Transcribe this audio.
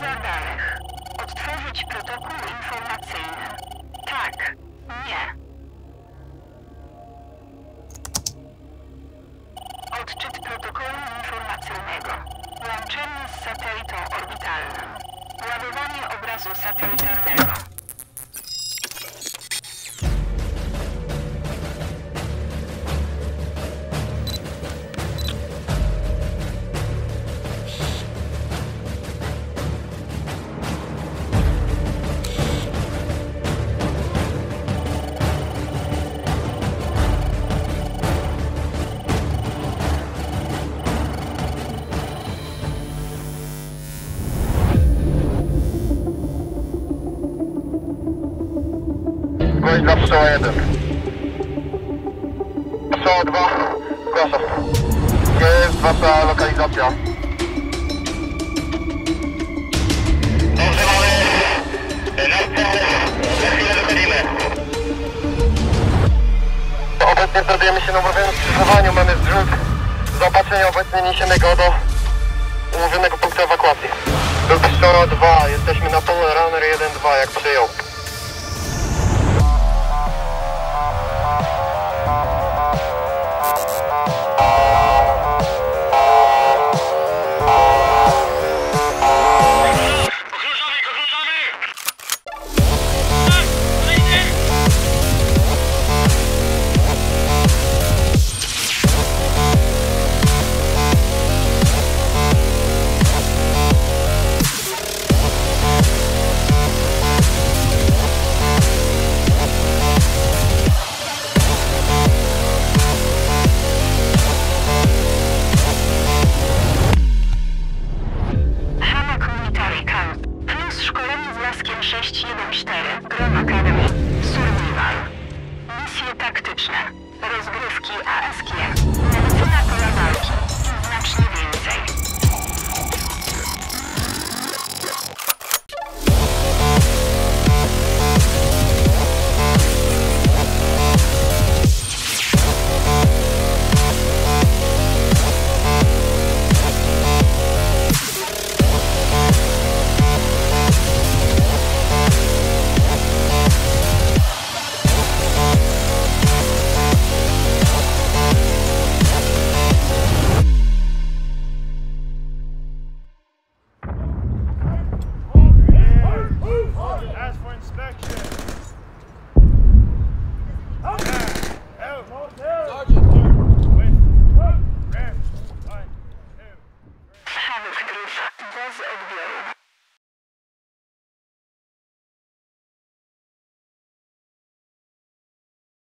Baza danych. Odtworzyć protokół informacyjny. Tak. Nie. Odczyt protokołu informacyjnego. Łączenie z satelitą orbitalnym. Ładowanie obrazu satelitarnego. Gość dla pszczoła 1. Pszczoła 2. Zgłaszam. Jest wasza lokalizacja? Dobrze, mamy nartę. Za chwilę wychodzimy. Obecnie znajdujemy się na omawianym skrzyżowaniu. Mamy zrzut zaopatrzenia. Obecnie niesiemy go do umówionego punktu ewakuacji. Do Pszczoła 2. Jesteśmy na pole runner 1-2, jak przyjął. 614 Grom Academy Survival. Misje taktyczne, rozgrywki ASG, medycyna pola walki. I znacznie więcej.